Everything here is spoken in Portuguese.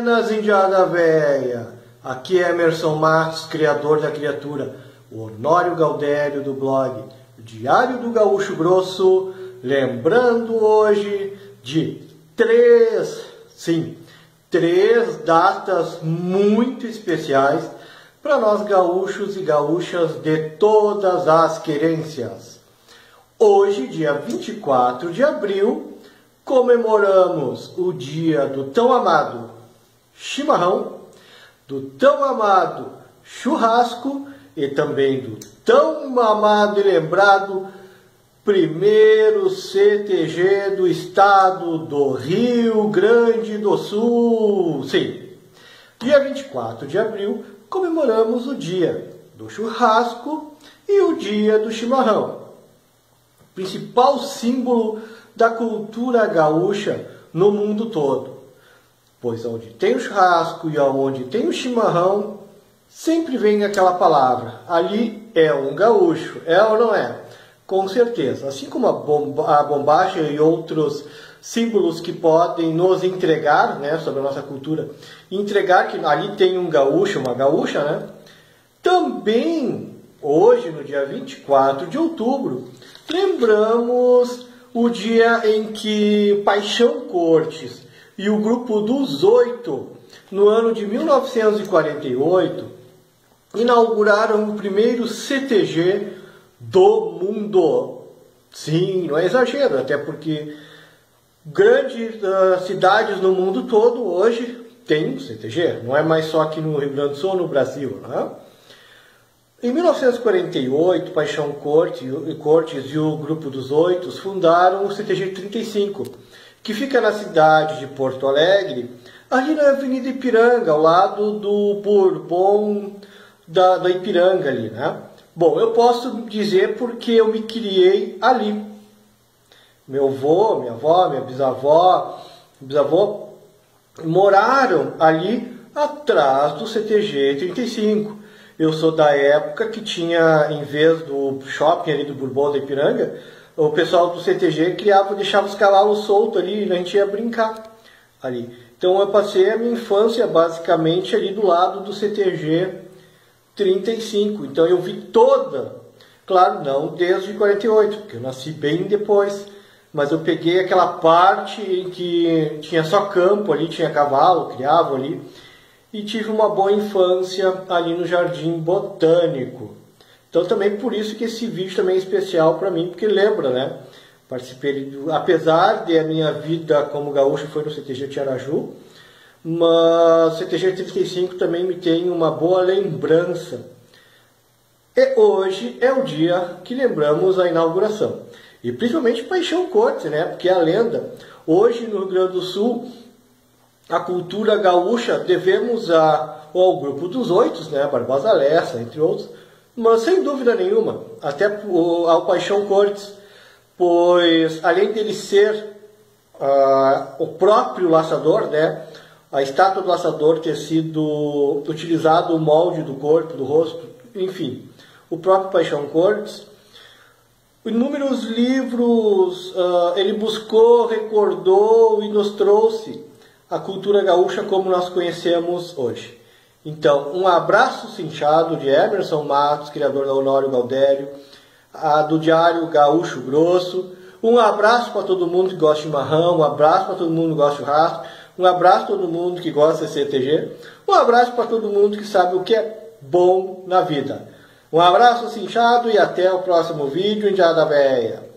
Buenas, Indiada Véia! Aqui é Emerson Matos, criador da criatura, o Honório Galdério do blog Diário do Gaúcho Grosso, lembrando hoje de três, sim, três datas muito especiais para nós gaúchos e gaúchas de todas as querências. Hoje, dia 24 de abril, comemoramos o dia do tão amado chimarrão, do tão amado churrasco e também do tão amado e lembrado primeiro CTG do estado do Rio Grande do Sul. Sim, dia 24 de abril comemoramos o dia do churrasco e o dia do chimarrão, principal símbolo da cultura gaúcha no mundo todo. Pois onde tem o churrasco e onde tem o chimarrão, sempre vem aquela palavra. Ali é um gaúcho, é ou não é? Com certeza. Assim como a, bomba, a bombacha e outros símbolos que podem nos entregar né, sobre a nossa cultura, entregar que ali tem um gaúcho, uma gaúcha, né? Também, hoje, no dia 24 de outubro, lembramos o dia em que Paixão Cortes e o grupo dos Oito, no ano de 1948, inauguraram o primeiro CTG do mundo. Sim, não é exagero, até porque grandes uh, cidades no mundo todo hoje têm CTG, não é mais só aqui no Rio Grande do Sul, no Brasil. Né? Em 1948, Paixão Cortes e o Grupo dos Oito fundaram o CTG 35, que fica na cidade de Porto Alegre, ali na Avenida Ipiranga, ao lado do Bourbon da, da Ipiranga ali, né? Bom, eu posso dizer porque eu me criei ali. Meu avô, minha avó, minha bisavó, bisavô moraram ali atrás do CTG 35. Eu sou da época que tinha, em vez do shopping ali do Bourbon da Ipiranga, o pessoal do CTG criava, deixava os cavalos soltos ali e a gente ia brincar ali. Então eu passei a minha infância basicamente ali do lado do CTG 35. Então eu vi toda, claro, não desde 48, porque eu nasci bem depois, mas eu peguei aquela parte em que tinha só campo ali, tinha cavalo, criava ali e tive uma boa infância ali no Jardim Botânico. Então também por isso que esse vídeo também é especial para mim, porque lembra, né? Participei, do, apesar de a minha vida como gaúcho foi no CTG Tiaraju, mas o CTG 35 também me tem uma boa lembrança. E hoje é o dia que lembramos a inauguração. E principalmente Paixão Corte, né? Porque a lenda, hoje no Rio Grande do Sul, a cultura gaúcha devemos a, ao grupo dos oito, né, Barbosa Lessa, entre outros, mas sem dúvida nenhuma, até ao Paixão Cortes, pois além dele ser o próprio laçador, né, a estátua do laçador ter sido utilizado o molde do corpo, do rosto, enfim, o próprio Paixão Cortes, inúmeros livros uh, ele buscou, recordou e nos trouxe a cultura gaúcha como nós conhecemos hoje. Então, um abraço cinchado de Emerson Matos, criador da Honório Galdério, do Diário Gaúcho Grosso. Um abraço para todo mundo que gosta de marrão, um abraço para todo mundo que gosta de churrasco, um abraço para todo mundo que gosta de CTG, um abraço para todo mundo que sabe o que é bom na vida. Um abraço cinchado e até o próximo vídeo, Indiada Véia.